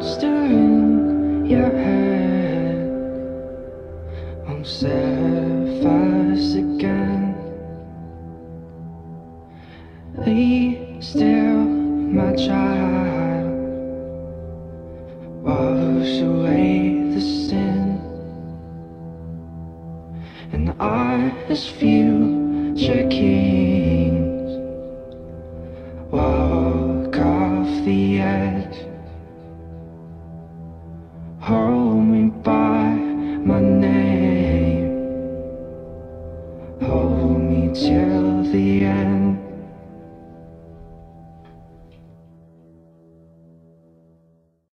monster in your head I'm sacrifice again. Be still, my child. Wash away the sin, and I, as future kings, walk off the edge. Hold me by my name. Hold me till the end.